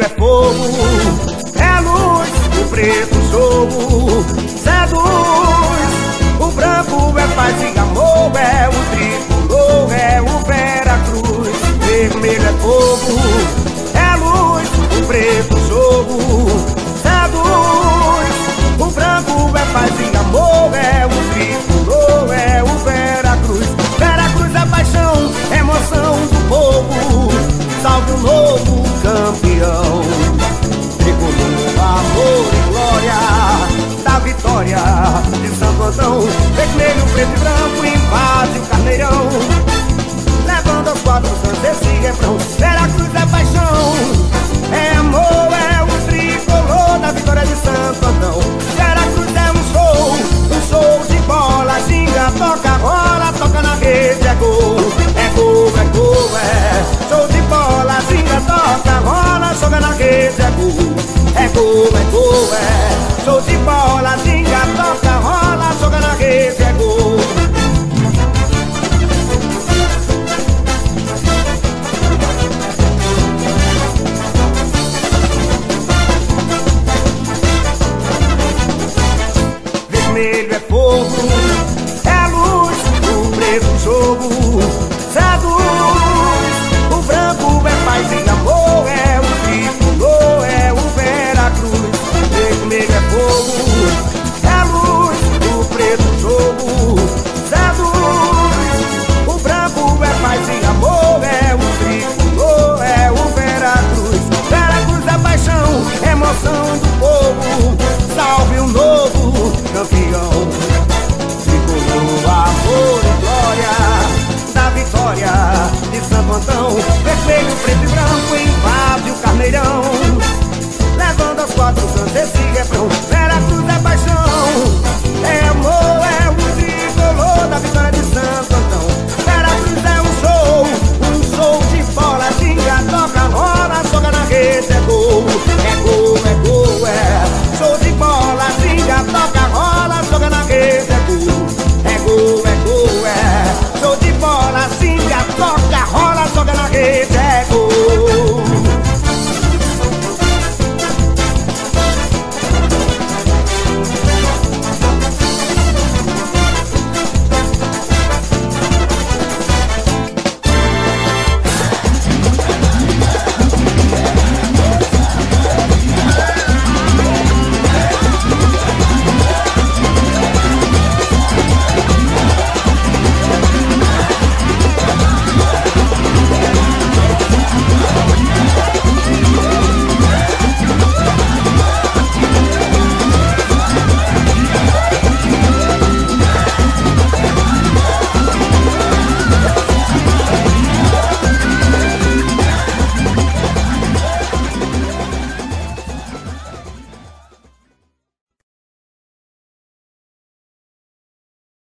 vermelho é fogo, é luz, o preto jogo, seduz. O branco é paz e Vermelho, preto e branco, invade o carneirão. Levando aos quatro cantos esse refrão. Vera Cruz é paixão, é amor, é o tricolor da vitória de Santo Antão. Vera Cruz é um show, um show de bola. Ginga, toca, rola, toca na rede, é gol. É gol, é gol, é show de bola. Ginga, toca, rola, joga na rede, é gol. É gol, é gol, é show de bola. vermelho é fogo, é luz, o preto jogo, é a luz. Vermelho, preto e branco, invade o carneirão. Levando as quatro cantos esse refrão.